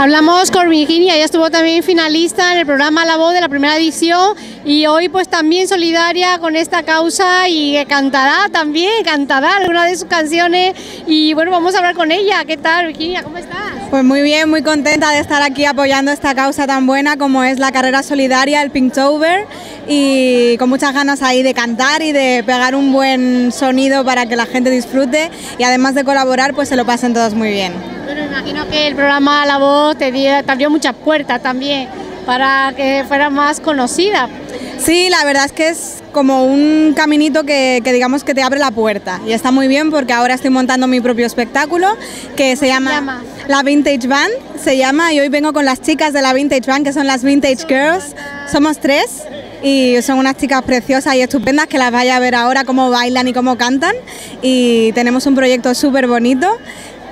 Hablamos con Virginia, ella estuvo también finalista en el programa La Voz de la primera edición y hoy pues también solidaria con esta causa y cantará también, cantará alguna de sus canciones y bueno, vamos a hablar con ella. ¿Qué tal Virginia? ¿Cómo estás? Pues muy bien, muy contenta de estar aquí apoyando esta causa tan buena como es la carrera solidaria, el Pinktober y con muchas ganas ahí de cantar y de pegar un buen sonido para que la gente disfrute y además de colaborar pues se lo pasen todos muy bien. Imagino que el programa La Voz te dio, te abrió muchas puertas también para que fuera más conocida. Sí, la verdad es que es como un caminito que, digamos que te abre la puerta. Y está muy bien porque ahora estoy montando mi propio espectáculo que se llama, se llama, La Vintage Band, se llama y hoy vengo con las chicas de la Vintage Band que son las Vintage Girls, somos tres y son unas chicas preciosas y estupendas que las vaya a ver ahora cómo bailan y cómo cantan. Y tenemos un proyecto súper bonito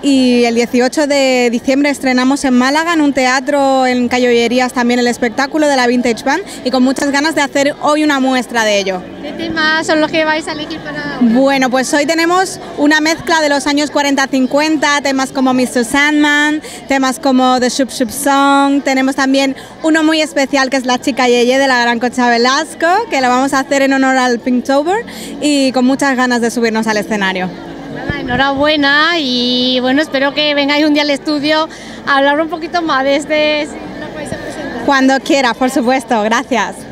y el 18 de diciembre estrenamos en Málaga, en un teatro en Cayollerías también el espectáculo de la Vintage Band y con muchas ganas de hacer hoy una muestra de ello. ¿Qué temas son los que vais a elegir para? Bueno, pues hoy tenemos una mezcla de los años 40-50, temas como Mr. Sandman, temas como The Shub Shub Song, tenemos también uno muy especial que es La Chica Yeye de la Gran Cocha Velasco, que lo vamos a hacer en honor al Pinktober y con muchas ganas de subirnos al escenario enhorabuena y bueno, espero que vengáis un día al estudio a hablar un poquito más de este... Cuando quiera, por supuesto, gracias.